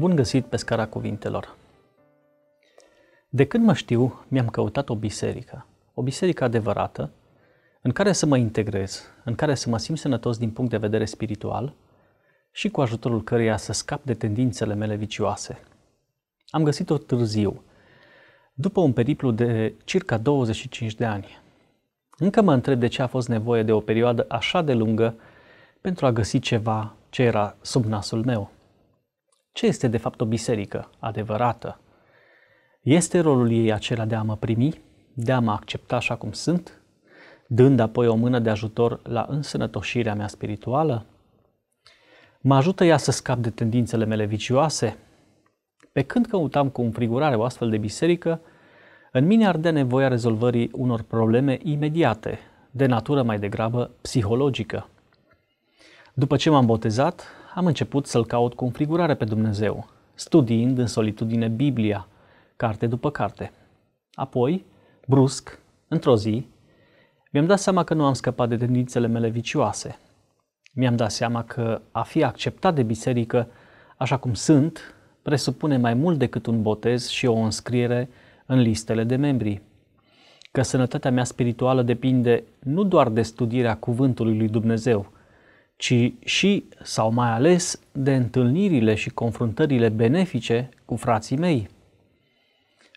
Bun găsit pe scara cuvintelor! De când mă știu, mi-am căutat o biserică, o biserică adevărată, în care să mă integrez, în care să mă simt sănătos din punct de vedere spiritual și cu ajutorul căreia să scap de tendințele mele vicioase. Am găsit-o târziu, după un periplu de circa 25 de ani. Încă mă întreb de ce a fost nevoie de o perioadă așa de lungă pentru a găsi ceva ce era sub nasul meu. Ce este de fapt o biserică adevărată? Este rolul ei acela de a mă primi, de a mă accepta așa cum sunt, dând apoi o mână de ajutor la însănătoșirea mea spirituală? Mă ajută ea să scap de tendințele mele vicioase? Pe când căutam cu înfrigurare o astfel de biserică, în mine ardea nevoia rezolvării unor probleme imediate, de natură mai degrabă psihologică. După ce m-am botezat, am început să-L caut cu înfrigurare pe Dumnezeu, studiind în solitudine Biblia, carte după carte. Apoi, brusc, într-o zi, mi-am dat seama că nu am scăpat de tendințele mele vicioase. Mi-am dat seama că a fi acceptat de biserică așa cum sunt presupune mai mult decât un botez și o înscriere în listele de membri. Că sănătatea mea spirituală depinde nu doar de studierea cuvântului lui Dumnezeu, ci și, sau mai ales, de întâlnirile și confruntările benefice cu frații mei.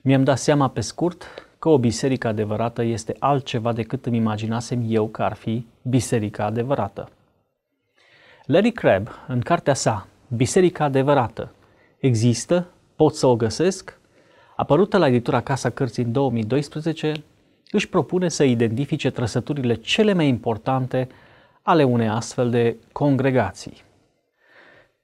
Mi-am dat seama pe scurt că o biserică adevărată este altceva decât îmi imaginasem eu că ar fi biserica adevărată. Larry Crabb, în cartea sa, Biserica adevărată, există, pot să o găsesc, apărută la editura Casa Cărții în 2012, își propune să identifice trăsăturile cele mai importante ale unei astfel de congregații.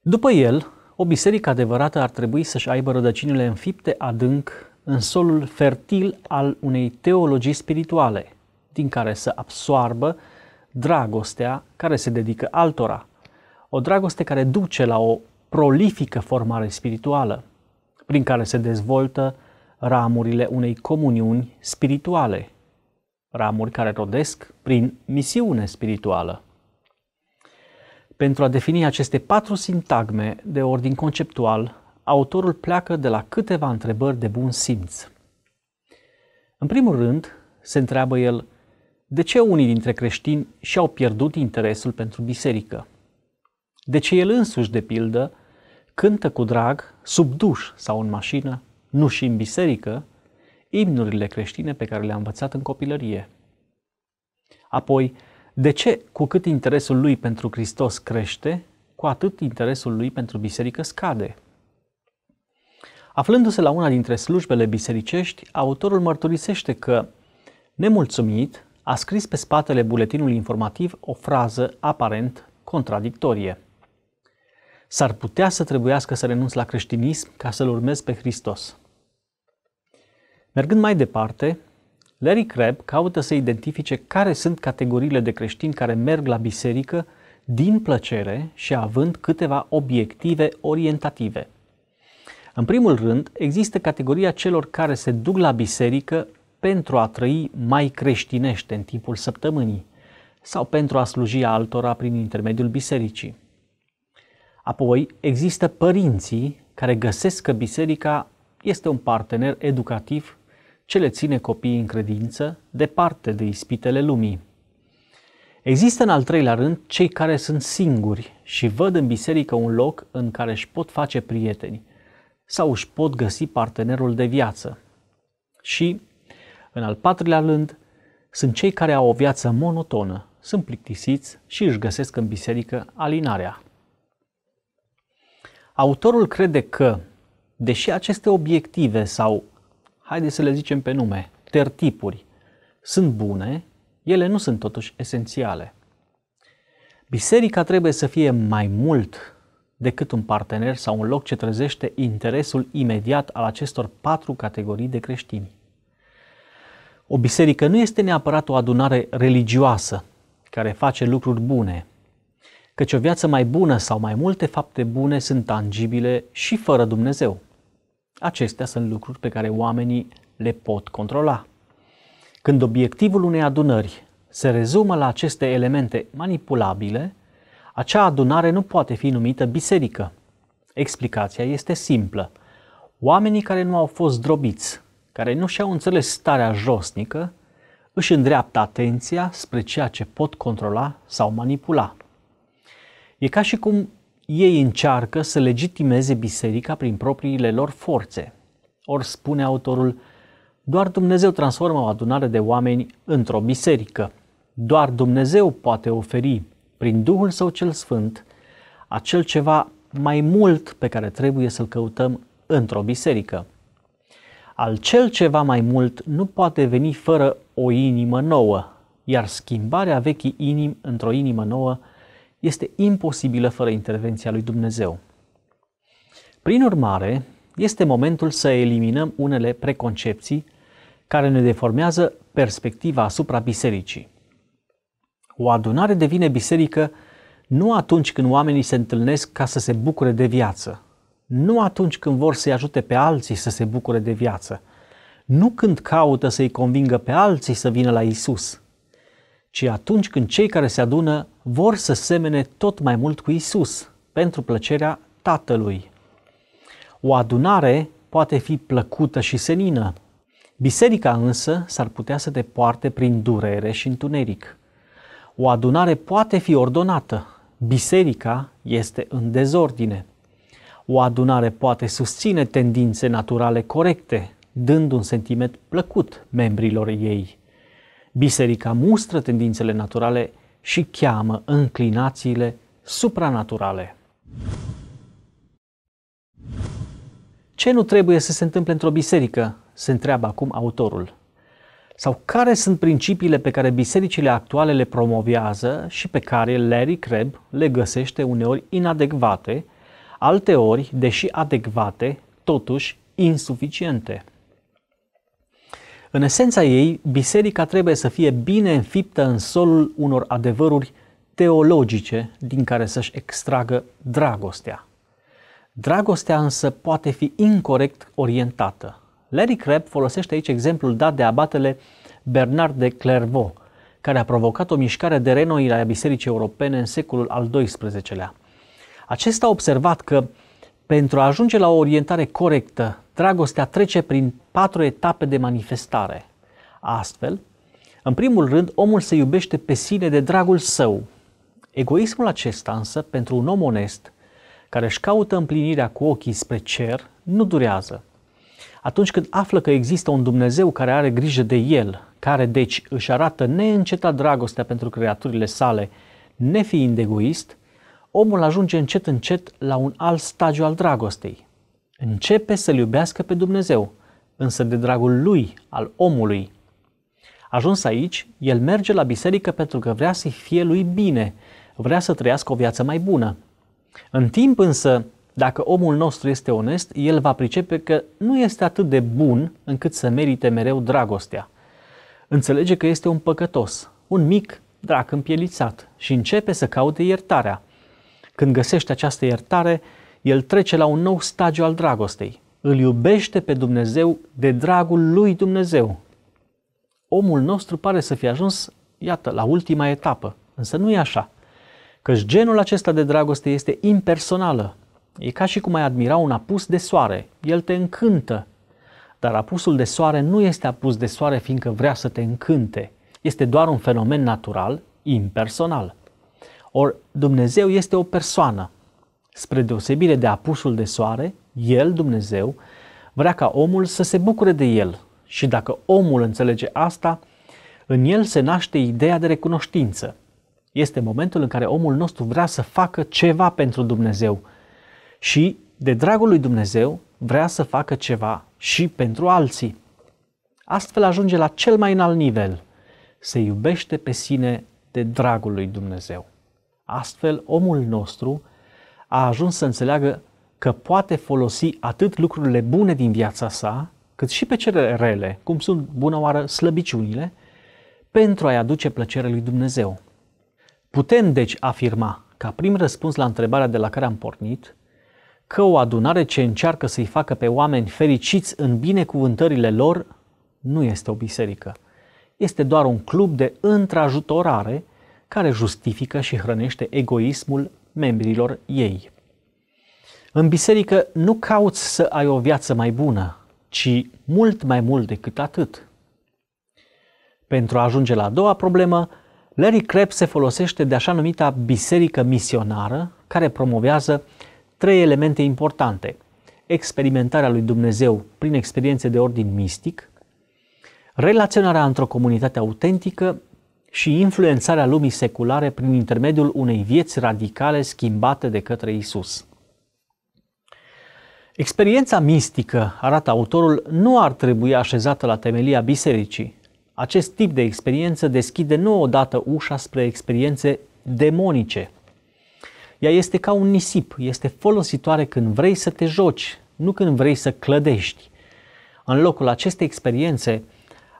După el, o biserică adevărată ar trebui să-și aibă rădăcinile înfipte adânc în solul fertil al unei teologii spirituale, din care să absoarbă dragostea care se dedică altora, o dragoste care duce la o prolifică formare spirituală, prin care se dezvoltă ramurile unei comuniuni spirituale, ramuri care rodesc prin misiune spirituală. Pentru a defini aceste patru sintagme de ordin conceptual, autorul pleacă de la câteva întrebări de bun simț. În primul rând, se întreabă el, de ce unii dintre creștini și-au pierdut interesul pentru biserică? De ce el însuși, de pildă, cântă cu drag, sub duș sau în mașină, nu și în biserică, imnurile creștine pe care le-a învățat în copilărie? Apoi, de ce cu cât interesul lui pentru Hristos crește, cu atât interesul lui pentru biserică scade? Aflându-se la una dintre slujbele bisericești, autorul mărturisește că, nemulțumit, a scris pe spatele buletinului informativ o frază aparent contradictorie. S-ar putea să trebuiască să renunț la creștinism ca să-L urmez pe Hristos. Mergând mai departe, Larry Crabb caută să identifice care sunt categoriile de creștini care merg la biserică din plăcere și având câteva obiective orientative. În primul rând, există categoria celor care se duc la biserică pentru a trăi mai creștinește în timpul săptămânii sau pentru a sluji altora prin intermediul bisericii. Apoi, există părinții care găsesc că biserica este un partener educativ ce le ține copiii în credință, departe de ispitele lumii. Există în al treilea rând cei care sunt singuri și văd în biserică un loc în care își pot face prieteni sau își pot găsi partenerul de viață. Și, în al patrulea rând, sunt cei care au o viață monotonă, sunt plictisiți și își găsesc în biserică alinarea. Autorul crede că, deși aceste obiective sau haideți să le zicem pe nume, tertipuri, sunt bune, ele nu sunt totuși esențiale. Biserica trebuie să fie mai mult decât un partener sau un loc ce trezește interesul imediat al acestor patru categorii de creștini. O biserică nu este neapărat o adunare religioasă care face lucruri bune, căci o viață mai bună sau mai multe fapte bune sunt tangibile și fără Dumnezeu. Acestea sunt lucruri pe care oamenii le pot controla. Când obiectivul unei adunări se rezumă la aceste elemente manipulabile, acea adunare nu poate fi numită biserică. Explicația este simplă. Oamenii care nu au fost drobiți, care nu și-au înțeles starea josnică, își îndreaptă atenția spre ceea ce pot controla sau manipula. E ca și cum ei încearcă să legitimeze biserica prin propriile lor forțe. Ori spune autorul, doar Dumnezeu transformă o adunare de oameni într-o biserică. Doar Dumnezeu poate oferi, prin Duhul Său cel Sfânt, acel ceva mai mult pe care trebuie să-l căutăm într-o biserică. Al cel ceva mai mult nu poate veni fără o inimă nouă, iar schimbarea vechii inimi într-o inimă nouă este imposibilă fără intervenția lui Dumnezeu. Prin urmare, este momentul să eliminăm unele preconcepții care ne deformează perspectiva asupra bisericii. O adunare devine biserică nu atunci când oamenii se întâlnesc ca să se bucure de viață, nu atunci când vor să-i ajute pe alții să se bucure de viață, nu când caută să-i convingă pe alții să vină la Isus, ci atunci când cei care se adună vor să semene tot mai mult cu Isus, pentru plăcerea Tatălui. O adunare poate fi plăcută și senină. Biserica însă s-ar putea să te poarte prin durere și întuneric. O adunare poate fi ordonată. Biserica este în dezordine. O adunare poate susține tendințe naturale corecte, dând un sentiment plăcut membrilor ei. Biserica mustră tendințele naturale și cheamă înclinațiile supranaturale. Ce nu trebuie să se întâmple într-o biserică? Se întreabă acum autorul. Sau care sunt principiile pe care bisericile actuale le promovează și pe care Larry Crabb le găsește uneori inadecvate, alteori, deși adecvate, totuși insuficiente? În esența ei, biserica trebuie să fie bine înfiptă în solul unor adevăruri teologice din care să-și extragă dragostea. Dragostea însă poate fi incorrect orientată. Larry Crabb folosește aici exemplul dat de abatele Bernard de Clairvaux, care a provocat o mișcare de renoire a bisericii europene în secolul al XII-lea. Acesta a observat că pentru a ajunge la o orientare corectă, dragostea trece prin patru etape de manifestare. Astfel, în primul rând, omul se iubește pe sine de dragul său. Egoismul acesta însă, pentru un om onest, care își caută împlinirea cu ochii spre cer, nu durează. Atunci când află că există un Dumnezeu care are grijă de el, care deci își arată neîncetat dragostea pentru creaturile sale, nefiind egoist, omul ajunge încet încet la un alt stagiu al dragostei. Începe să-L iubească pe Dumnezeu, însă de dragul lui, al omului. Ajuns aici, el merge la biserică pentru că vrea să-i fie lui bine, vrea să trăiască o viață mai bună. În timp însă, dacă omul nostru este onest, el va pricepe că nu este atât de bun încât să merite mereu dragostea. Înțelege că este un păcătos, un mic drac împielițat și începe să caute iertarea. Când găsește această iertare, el trece la un nou stagiu al dragostei. Îl iubește pe Dumnezeu de dragul lui Dumnezeu. Omul nostru pare să fie ajuns, iată, la ultima etapă, însă nu e așa. Căci genul acesta de dragoste este impersonală. E ca și cum ai admira un apus de soare. El te încântă. Dar apusul de soare nu este apus de soare fiindcă vrea să te încânte. Este doar un fenomen natural, impersonal. Ori Dumnezeu este o persoană. Spre deosebire de apusul de soare, El, Dumnezeu, vrea ca omul să se bucure de El. Și dacă omul înțelege asta, în el se naște ideea de recunoștință. Este momentul în care omul nostru vrea să facă ceva pentru Dumnezeu și, de dragul lui Dumnezeu, vrea să facă ceva și pentru alții. Astfel ajunge la cel mai înalt nivel. Se iubește pe sine de dragul lui Dumnezeu. Astfel, omul nostru a ajuns să înțeleagă că poate folosi atât lucrurile bune din viața sa, cât și pe cele rele, cum sunt bună oară slăbiciunile, pentru a-i aduce plăcerea lui Dumnezeu. Putem deci afirma, ca prim răspuns la întrebarea de la care am pornit, că o adunare ce încearcă să-i facă pe oameni fericiți în binecuvântările lor nu este o biserică. Este doar un club de întrajutorare care justifică și hrănește egoismul membrilor ei. În biserică nu cauți să ai o viață mai bună, ci mult mai mult decât atât. Pentru a ajunge la a doua problemă, Larry Crabb se folosește de așa numita biserică misionară, care promovează trei elemente importante. Experimentarea lui Dumnezeu prin experiențe de ordin mistic, relaționarea într-o comunitate autentică și influențarea lumii seculare prin intermediul unei vieți radicale schimbate de către Isus. Experiența mistică, arată autorul, nu ar trebui așezată la temelia bisericii. Acest tip de experiență deschide nu odată ușa spre experiențe demonice. Ea este ca un nisip, este folositoare când vrei să te joci, nu când vrei să clădești. În locul acestei experiențe,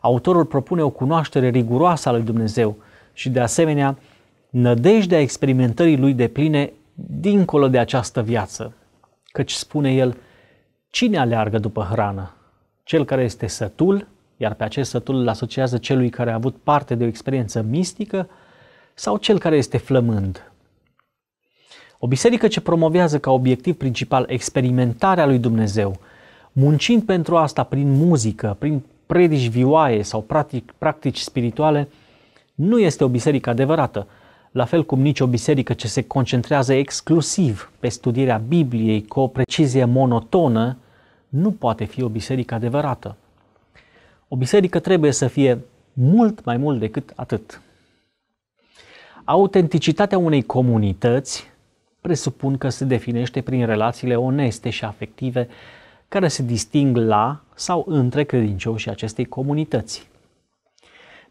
autorul propune o cunoaștere riguroasă a lui Dumnezeu și, de asemenea, nădejdea experimentării lui de pline dincolo de această viață. Căci, spune el, cine aleargă după hrană? Cel care este sătul, iar pe acest sătul îl asociază celui care a avut parte de o experiență mistică, sau cel care este flămând? O biserică ce promovează ca obiectiv principal experimentarea lui Dumnezeu, muncind pentru asta prin muzică, prin predici vioaie sau practic, practici spirituale, nu este o biserică adevărată, la fel cum nici o biserică ce se concentrează exclusiv pe studierea Bibliei cu o precizie monotonă, nu poate fi o biserică adevărată. O biserică trebuie să fie mult mai mult decât atât. Autenticitatea unei comunități presupun că se definește prin relațiile oneste și afective care se disting la sau între credincioșii acestei comunități.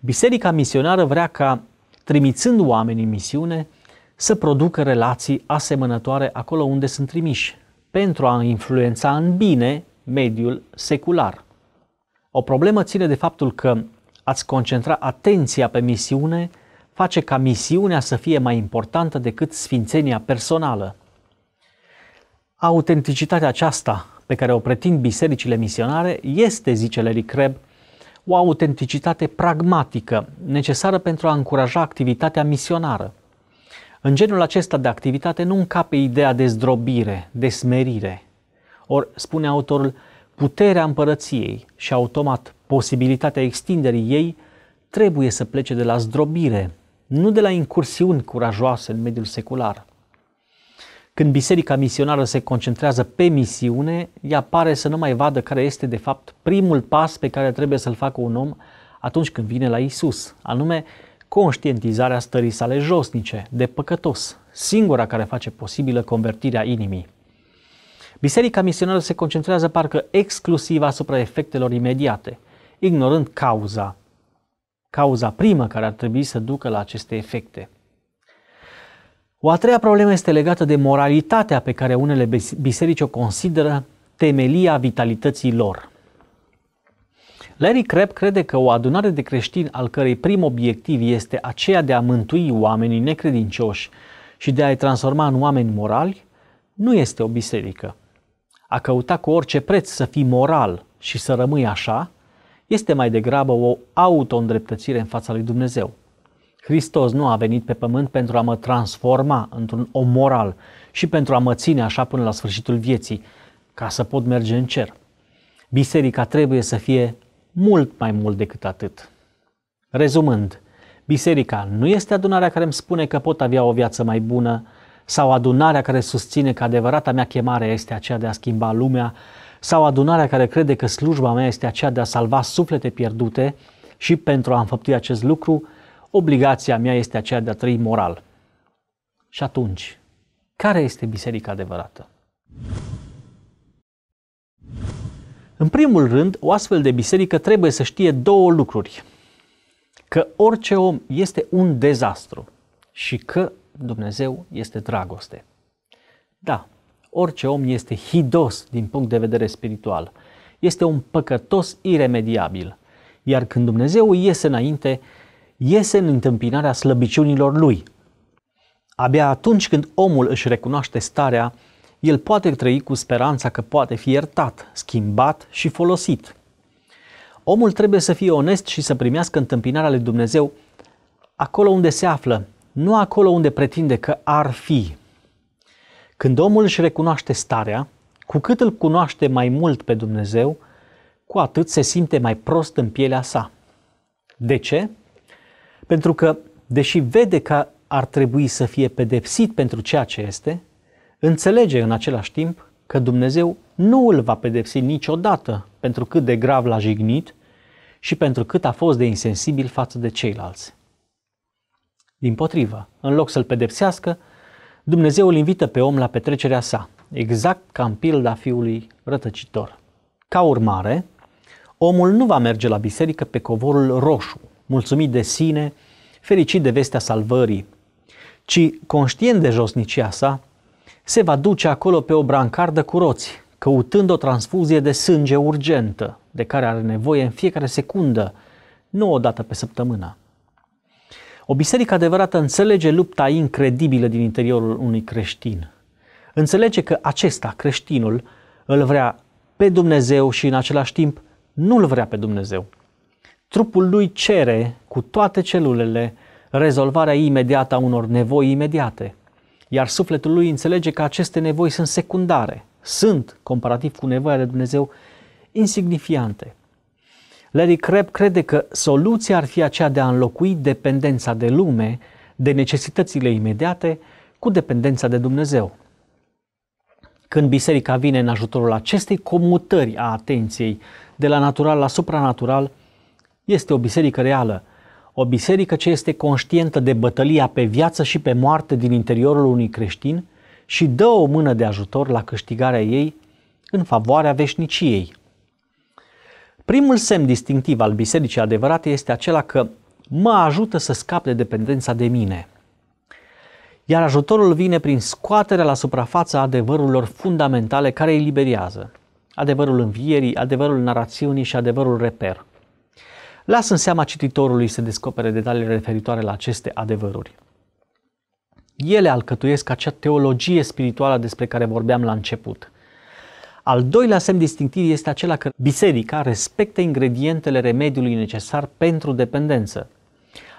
Biserica misionară vrea ca, trimițând oameni în misiune, să producă relații asemănătoare acolo unde sunt trimiși, pentru a influența în bine mediul secular. O problemă ține de faptul că ați concentra atenția pe misiune face ca misiunea să fie mai importantă decât sfințenia personală. Autenticitatea aceasta pe care o pretind bisericile misionare este, zice Larry Crabb, o autenticitate pragmatică, necesară pentru a încuraja activitatea misionară. În genul acesta de activitate nu încape ideea de zdrobire, de smerire. Ori, spune autorul, puterea împărăției și automat posibilitatea extinderii ei trebuie să plece de la zdrobire, nu de la incursiuni curajoase în mediul secular. Când biserica misionară se concentrează pe misiune, ea pare să nu mai vadă care este de fapt primul pas pe care trebuie să-l facă un om atunci când vine la Isus, anume conștientizarea stării sale josnice, de păcătos, singura care face posibilă convertirea inimii. Biserica misionară se concentrează parcă exclusiv asupra efectelor imediate, ignorând cauza, cauza primă care ar trebui să ducă la aceste efecte. O a treia problemă este legată de moralitatea pe care unele biserici o consideră temelia vitalității lor. Larry Crabb crede că o adunare de creștini al cărei prim obiectiv este aceea de a mântui oamenii necredincioși și de a-i transforma în oameni morali, nu este o biserică. A căuta cu orice preț să fii moral și să rămâi așa, este mai degrabă o auto-îndreptățire în fața lui Dumnezeu. Hristos nu a venit pe pământ pentru a mă transforma într-un om moral și pentru a mă ține așa până la sfârșitul vieții, ca să pot merge în cer. Biserica trebuie să fie mult mai mult decât atât. Rezumând, biserica nu este adunarea care îmi spune că pot avea o viață mai bună sau adunarea care susține că adevărata mea chemare este aceea de a schimba lumea sau adunarea care crede că slujba mea este aceea de a salva suflete pierdute și pentru a înfăptui acest lucru obligația mea este aceea de a trăi moral. Și atunci, care este biserica adevărată? În primul rând, o astfel de biserică trebuie să știe două lucruri. Că orice om este un dezastru și că Dumnezeu este dragoste. Da, orice om este hidos din punct de vedere spiritual. Este un păcătos iremediabil. Iar când Dumnezeu iese înainte, iese în întâmpinarea slăbiciunilor lui. Abia atunci când omul își recunoaște starea, el poate trăi cu speranța că poate fi iertat, schimbat și folosit. Omul trebuie să fie onest și să primească întâmpinarea lui Dumnezeu acolo unde se află, nu acolo unde pretinde că ar fi. Când omul își recunoaște starea, cu cât îl cunoaște mai mult pe Dumnezeu, cu atât se simte mai prost în pielea sa. De ce? Pentru că, deși vede că ar trebui să fie pedepsit pentru ceea ce este, înțelege în același timp că Dumnezeu nu îl va pedepsi niciodată pentru cât de grav l-a jignit și pentru cât a fost de insensibil față de ceilalți. Din potrivă, în loc să-l pedepsească, Dumnezeu îl invită pe om la petrecerea sa, exact ca în pilda fiului rătăcitor. Ca urmare, omul nu va merge la biserică pe covorul roșu, mulțumit de sine, fericit de vestea salvării, ci conștient de josnicia sa, se va duce acolo pe o brancardă cu roți, căutând o transfuzie de sânge urgentă, de care are nevoie în fiecare secundă, nu o dată pe săptămână. O biserică adevărată înțelege lupta incredibilă din interiorul unui creștin. Înțelege că acesta, creștinul, îl vrea pe Dumnezeu și în același timp nu îl vrea pe Dumnezeu. Trupul lui cere cu toate celulele rezolvarea imediată a unor nevoi imediate, iar sufletul lui înțelege că aceste nevoi sunt secundare, sunt, comparativ cu nevoia de Dumnezeu, insignifiante. Larry Crabb crede că soluția ar fi aceea de a înlocui dependența de lume, de necesitățile imediate, cu dependența de Dumnezeu. Când biserica vine în ajutorul acestei comutări a atenției de la natural la supranatural, este o biserică reală, o biserică ce este conștientă de bătălia pe viață și pe moarte din interiorul unui creștin și dă o mână de ajutor la câștigarea ei în favoarea veșniciei. Primul semn distinctiv al bisericii adevărate este acela că mă ajută să scap de dependența de mine. Iar ajutorul vine prin scoaterea la suprafață a adevărurilor fundamentale care îi liberează. Adevărul învierii, adevărul narațiunii și adevărul reper. Lasă în seama cititorului să descopere detaliile referitoare la aceste adevăruri. Ele alcătuiesc acea teologie spirituală despre care vorbeam la început – al doilea semn distinctiv este acela că biserica respectă ingredientele remediului necesar pentru dependență.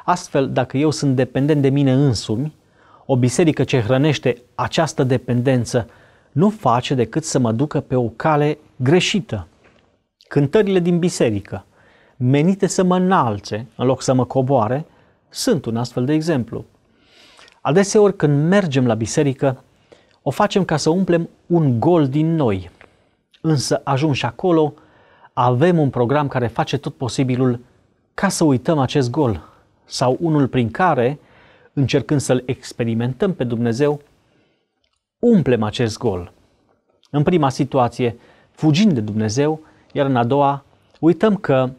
Astfel, dacă eu sunt dependent de mine însumi, o biserică ce hrănește această dependență nu face decât să mă ducă pe o cale greșită. Cântările din biserică, menite să mă înalțe în loc să mă coboare, sunt un astfel de exemplu. Adeseori când mergem la biserică, o facem ca să umplem un gol din noi – Însă și acolo, avem un program care face tot posibilul ca să uităm acest gol sau unul prin care, încercând să-l experimentăm pe Dumnezeu, umplem acest gol. În prima situație, fugind de Dumnezeu, iar în a doua, uităm că,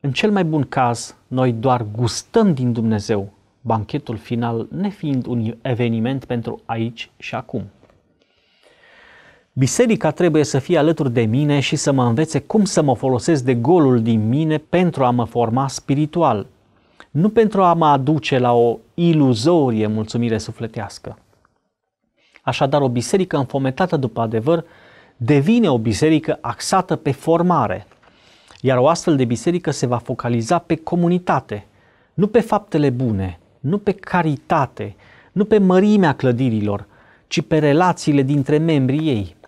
în cel mai bun caz, noi doar gustăm din Dumnezeu, banchetul final nefiind un eveniment pentru aici și acum. Biserica trebuie să fie alături de mine și să mă învețe cum să mă folosesc de golul din mine pentru a mă forma spiritual, nu pentru a mă aduce la o iluzorie mulțumire sufletească. Așadar, o biserică înfometată după adevăr devine o biserică axată pe formare, iar o astfel de biserică se va focaliza pe comunitate, nu pe faptele bune, nu pe caritate, nu pe mărimea clădirilor, ci pe relațiile dintre membrii ei –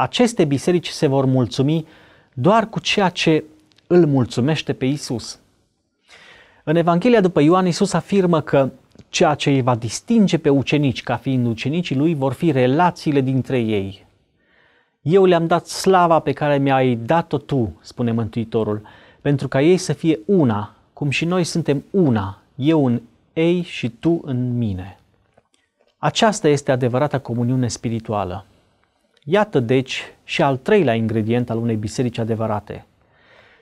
aceste biserici se vor mulțumi doar cu ceea ce îl mulțumește pe Isus. În Evanghelia după Ioan, Isus afirmă că ceea ce îi va distinge pe ucenici ca fiind ucenicii lui vor fi relațiile dintre ei. Eu le-am dat slava pe care mi-ai dat-o tu, spune Mântuitorul, pentru ca ei să fie una, cum și noi suntem una, eu în ei și tu în mine. Aceasta este adevărata comuniune spirituală. Iată deci și al treilea ingredient al unei biserici adevărate.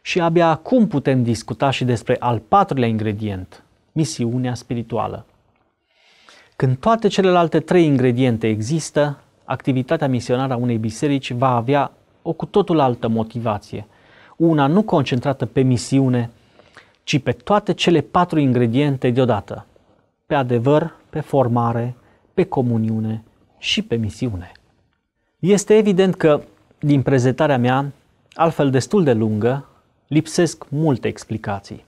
Și abia acum putem discuta și despre al patrulea ingredient, misiunea spirituală. Când toate celelalte trei ingrediente există, activitatea misionară a unei biserici va avea o cu totul altă motivație. Una nu concentrată pe misiune, ci pe toate cele patru ingrediente deodată. Pe adevăr, pe formare, pe comuniune și pe misiune. Este evident că din prezentarea mea, altfel destul de lungă, lipsesc multe explicații.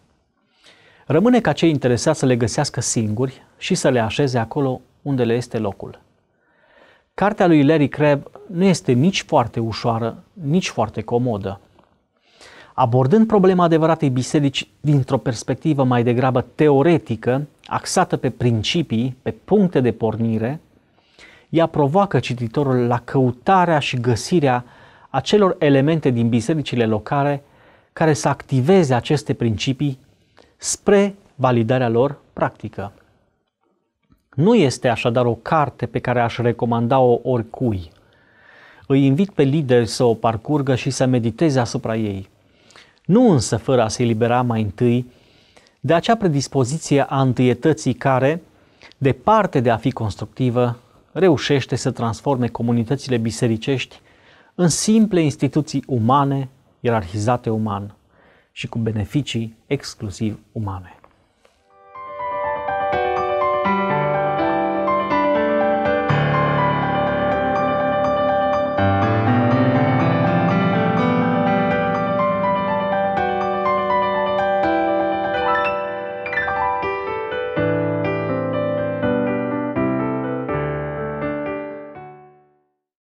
Rămâne ca cei interesați să le găsească singuri și să le așeze acolo unde le este locul. Cartea lui Larry Crabb nu este nici foarte ușoară, nici foarte comodă. Abordând problema adevăratei biserici dintr-o perspectivă mai degrabă teoretică, axată pe principii, pe puncte de pornire, ea provoacă cititorul la căutarea și găsirea acelor elemente din bisericile locale care să activeze aceste principii spre validarea lor practică. Nu este așadar o carte pe care aș recomanda-o oricui. Îi invit pe lideri să o parcurgă și să mediteze asupra ei. Nu însă fără a se elibera mai întâi de acea predispoziție a întâietății care, departe de a fi constructivă, reușește să transforme comunitățile bisericești în simple instituții umane, ierarhizate uman și cu beneficii exclusiv umane.